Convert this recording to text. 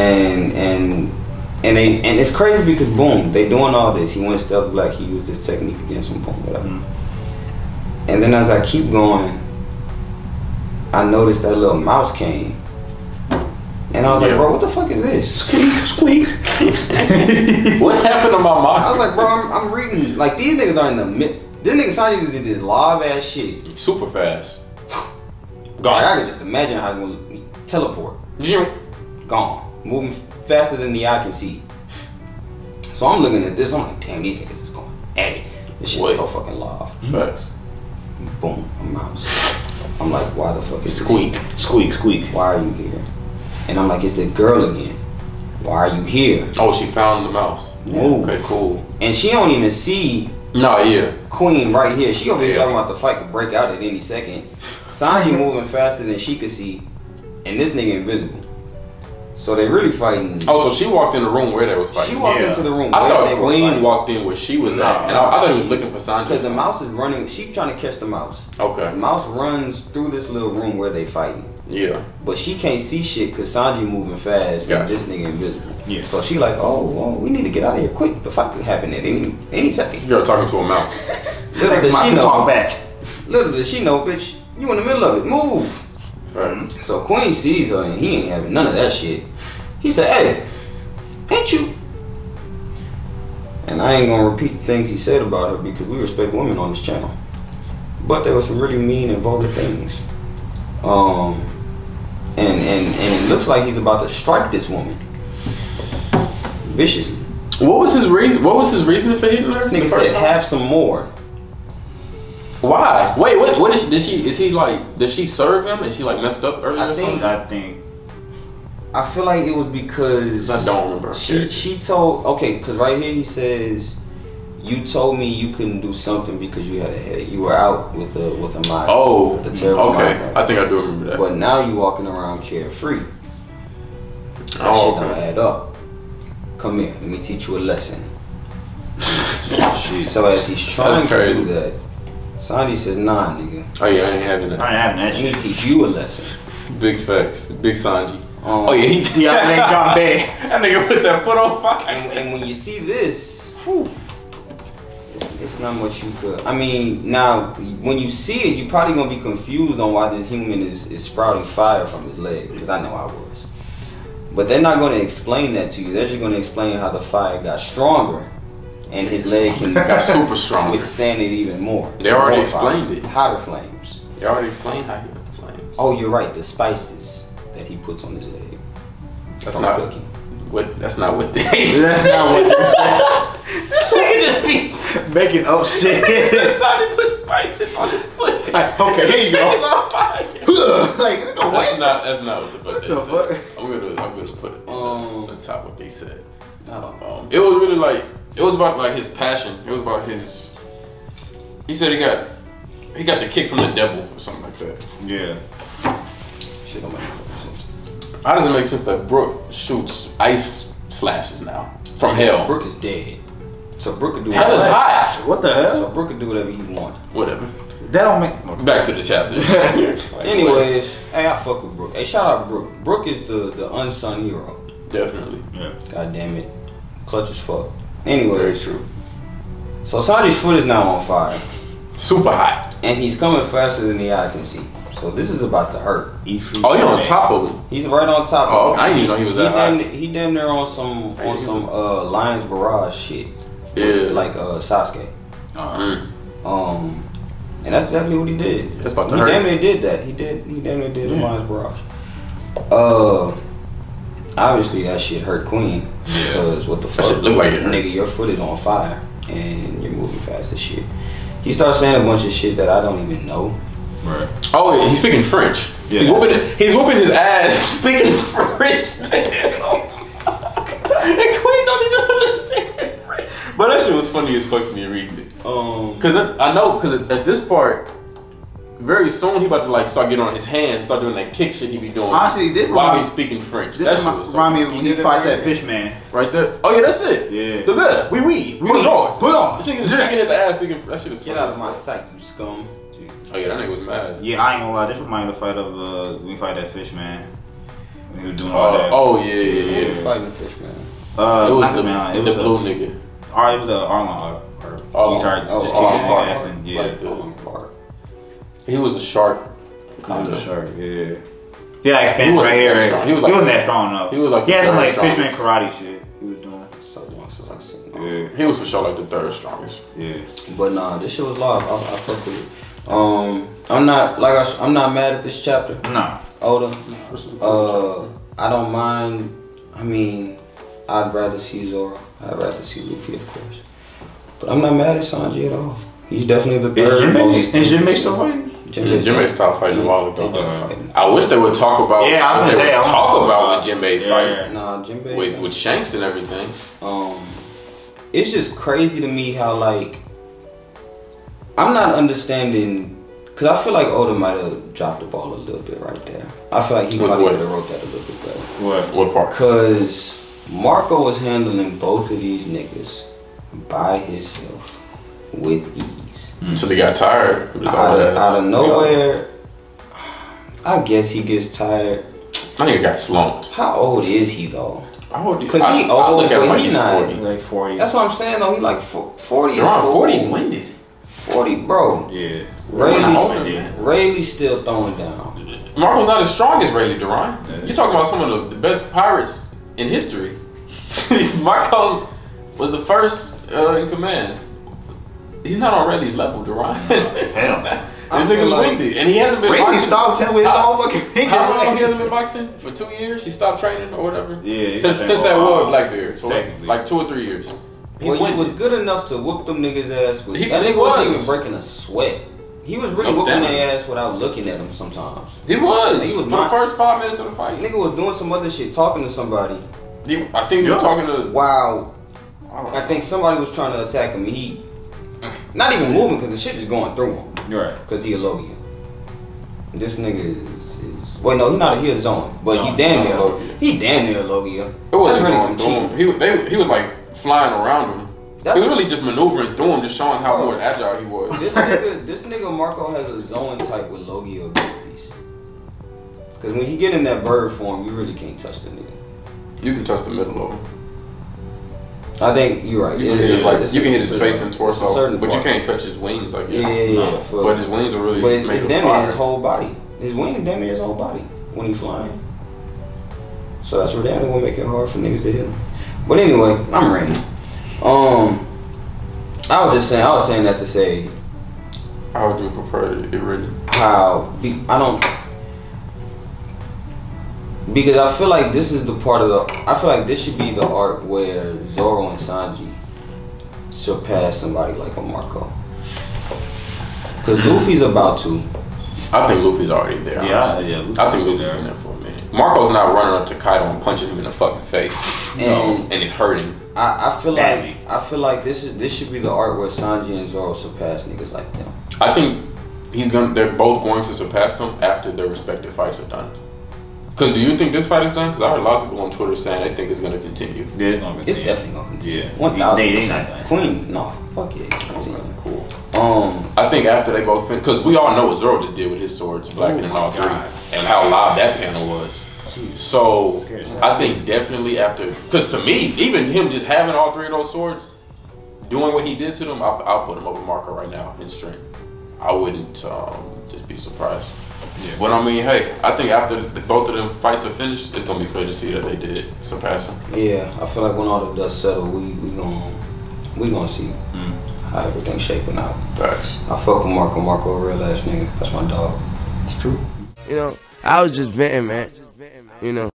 and and and they and it's crazy because boom, they doing all this. He went stealth black. He used this technique against him. Boom, whatever. Mm-hmm. And then as I keep going, I noticed that little mouse came. And I was like, bro, what the fuck is this? Squeak. Squeak. what happened to my mouse? I was like, bro, I'm, I'm reading. Like, these niggas are in the mid. This nigga Sanji did this live ass shit. super fast. Like, I Gone. could just imagine how it's gonna teleport. Gone. Moving faster than the eye can see. So I'm looking at this, I'm like, damn, these niggas is going at it. This shit is so fucking live. Facts. Boom, a mouse. I'm like, why the fuck is this Squeak. here? Squeak, squeak. Why are you here? And I'm like, it's the girl again. Why are you here? Oh, she found the mouse. Move. Okay, cool. And she don't even see No, yeah. Queen right here. She over here Yeah. talking about the fight could break out at any second. Sanji moving faster than she could see, and this nigga invisible. So they really fighting. Oh, so she walked in the room where they was fighting. she walked yeah. into the room. I where thought they Queen fighting. walked in where she was No, at, and I, I thought he was looking for Sanji. Because the mouse is running. She trying to catch the mouse. Okay. The Okay. mouse runs through this little room where they fighting. Yeah. But she can't see shit because Sanji moving fast Gotcha. and this nigga invisible. Yeah. So she like, oh, well, we need to get out of here quick. The fight could happen at any any second. You're talking to a mouse. Little Thanks, does she know. talk back. Little does she know, bitch. You in the middle of it. Move. So Queen sees her and he ain't having none of that shit. He said, hey, ain't you? And I ain't gonna repeat the things he said about her because we respect women on this channel. But there were some really mean and vulgar things. Um and and and it looks like he's about to strike this woman. Viciously. What was his reason? What was his reason for hitting her? This nigga said time? have some more. Why? Wait, what? What is she? Did she? Is he like? Did she serve him? And she like messed up earlier? I or think- something? I think. I feel like it was because I don't remember. She she told okay, cause right here he says, "You told me you couldn't do something because you had a headache. You were out with a with a mind. Oh, with a terrible okay. migraine. I think I do remember that. But now you're walking around carefree. That Oh, shit don't okay. add up. Come here, let me teach you a lesson. So as he's trying to do that, Sandy says, "Nah, nigga, oh yeah, I ain't having that. I that. ain't having that let me teach you a lesson." Big facts. Big Sanji. Um, Oh yeah, he. Yeah, I think John Bay. that nigga put that foot on And, fire. and when you see this, it's, it's not much you could. I mean, now when you see it, you're probably gonna be confused on why this human is, is sprouting fire from his leg. Because I know I was. But they're not gonna explain that to you. They're just gonna explain how the fire got stronger, and his leg can Got super strong. withstand it even more. They already More fire. explained it. Hotter flames. They already explained how he was the flames. Oh, you're right. The spices that he puts on his leg That's from not cooking. what. That's not what they. That's not what they said. Making up shit. Sanji put spices on his foot. Like, okay, here you go. Fire. like, what That's what? not. That's not what the fuck they the said. fuck? I'm gonna. I'm gonna put it Um, on top what they said. I don't know. Um, it was really like it was about like his passion. It was about his. He said he got he got the kick from the devil or something like that. Yeah. Shit don't make fucking sense. How does it make sense that Brook shoots ice slashes now from hell? Brook is dead. So Brook could do Hell is whatever. hot. What the hell? So hell? Brook could do whatever he want. Whatever. That don't make. Back to the chapter. Anyways, hey, I fuck with Brook. Hey, shout out Brook. Brook is the the unsung hero. definitely. Yeah. God damn it, clutch as fuck. Very Anyways, true. so Sanji's foot is now on fire, Super hot. and he's coming faster than the eye can see. So this is about to hurt. Eat. Oh, you on top of him? He's right on top. Oh, of I didn't even know he was that damn, high. He damn near on some on some uh Lions Barrage shit. Yeah. Like uh Sasuke. Uh, Mm. Um, and that's exactly what he did. That's about to he hurt. damn near did that. He did. He damn near did the Lions Barrage. Uh, obviously that shit hurt Queen because what the fuck, look like it nigga, your foot is on fire and you're moving fast as shit. He starts saying a bunch of shit that I don't even know. right. Oh, yeah, he's speaking French. Yeah. He's, whooping, he's whooping his ass speaking French. and Queen don't even understand French. But that shit was funny as fuck to me reading it. Um, Cause I I know, cause at this part, very soon he about to like start getting on his hands, start doing that kick shit he be doing. Honestly, this while he's speaking French. This that shit was so remind me funny. of when he fight that fish man. right there. Oh yeah, that's it. Yeah. The there. Oui oui. Put on. put on. This nigga, this nigga hit the ass speaking. That shit is get funny out of my sight, you scum. Oh yeah, that nigga was mad. Yeah, I ain't gonna lie. This remind me of the fight of uh, we fight that fish man. When he was doing all Uh, that. oh yeah, Who yeah, was yeah. fighting the fish man? Uh, It was the, man, it was the blue a, nigga. Oh, it was a Arlong. Or, Arlong. He started Oh, just kicking his Arlong. ass and yeah. He was a shark. Kind Kinda. shark, yeah. yeah. He like He wasn't right here. that He, strong. was He was like, like- that strong enough. he was like he had some third like fishman karate shit. He was doing. So long since I seen it. Yeah, He was for sure like the third strongest. yeah. But nah, this shit was live. I, I fuck with it. Um, I'm not like I, I'm not mad at this chapter. Nah. Oda. Uh, I don't mind. I mean, I'd rather see Zoro. I'd rather see Luffy, of course. But I'm not mad at Sanji at all. He's definitely the Is third most. Jinbei, is Jinbei still fighting? Jinbei's Yeah, Jinbei stopped fighting a while ago. Uh. I wish they would talk about. Yeah, I was what they say, would talk wanna about talk when Jinbei's Yeah. fighting Nah, Jinbei. with with Shanks and everything. um it's just crazy to me how like I'm not understanding because I feel like Oda might have dropped the ball a little bit right there. I feel like he With probably what? could have wrote that a little bit better. What? What part? Cause Marco was handling both of these niggas by himself with ease. So they got tired. It was all Out of, out of nowhere, I guess he gets tired. I think he got slumped. How old is he though? Because would. 'Cause I, he I look at him but like he he's not- forty. Like 40. That's what I'm saying though. He like 40 is Around cool. forty is winded. 40, bro. yeah. Rayleigh's, older. Rayleigh's still throwing down. Marco's not as strong as Rayleigh Duran. Yeah. You're talking about some of the, the best pirates in history. Marcos was the first uh, in command. He's not on Rayleigh's level, Duran. Damn. This I feel nigga's like- winded, and he hasn't been Rayleigh boxing. stopped him with his How- own fucking finger. How long he hasn't been boxing? For two years? He stopped training or whatever? Yeah, Since, since that that war. war with Blackbeard. So Technically. like two or three years. He's well, he winded. was good enough to whoop them niggas' ass. With, He that nigga wasn't even breaking a sweat. He was really No whooping their ass without looking at them sometimes. He was. He was for not- the first five minutes of the fight. Nigga was doing some other shit, talking to somebody. He, I think he was Yeah. talking to. While I, I think somebody was trying to attack him. He not even moving because the shit is going through him. Right. Because he a Logia. This nigga is, is wait no, he's not a he a Zoan, but No, he's damn near Logia. He damn near a Logia. It wasn't That's going through him. He, was- they, he was like flying around him. That's- he was really just maneuvering through him, just showing how Bro. more agile he was. This nigga, this nigga Marco has a Zoan type with Logia abilities. Cause when he get in that bird form, you really can't touch the nigga. You can touch the middle of him. I think you're right. You can It- hit his, it's like, it's you can hit his face and torso, but you can't touch his wings, I Yeah, guess. yeah, yeah. No. for- But his wings are really but it's, it's damn near his whole body. His wings damn near his whole body when he's flying. So that's what damn gonna make it hard for niggas to hit him. But anyway, I'm ready. Um, I was just saying, I was saying that to say How would you prefer it written? how be, I don't because I feel like this is the part of the I feel like this should be the arc where Zoro and Sanji surpass somebody like a Marco. Cause hmm. Luffy's about to. I think Luffy's already there. Yeah, honestly. yeah. Luffy's I think Luffy's there. been there for a minute. Marco's not running up to Kaido and punching him in the fucking face, And and it hurting. I, I feel Badly. like I feel like this is this should be the art where Sanji and Zoro surpass niggas like them. I think he's gonna. They're both going to surpass them after their respective fights are done. Cause do you think this fight is done? Cause I heard a lot of people on Twitter saying they think it's gonna continue. Yeah, it's gonna be. It's definitely gonna continue. Yeah. One thousand They- they not percent. done. Queen, no, fuck yeah, it's continuing. Cool. Um, I think after they both finish, because we all know what Zoro just did with his swords, blackening my all three, and how loud that panel was. So Scared as hell. I think definitely after, because to me, even him just having all three of those swords, doing what he did to them, I'll, I'll put him over Marco right now in strength. I wouldn't um, just be surprised. Yeah. But I mean, hey, I think after the, both of them fights are finished, it's gonna be clear to see that they did surpass him. yeah, I feel like when all the dust settle, we we gonna we gonna see Mm. how everything's shaping out. Facts. I fuck with Marco. Marco, a real ass nigga. That's my dog. It's true. You know, I was just venting, man. You know,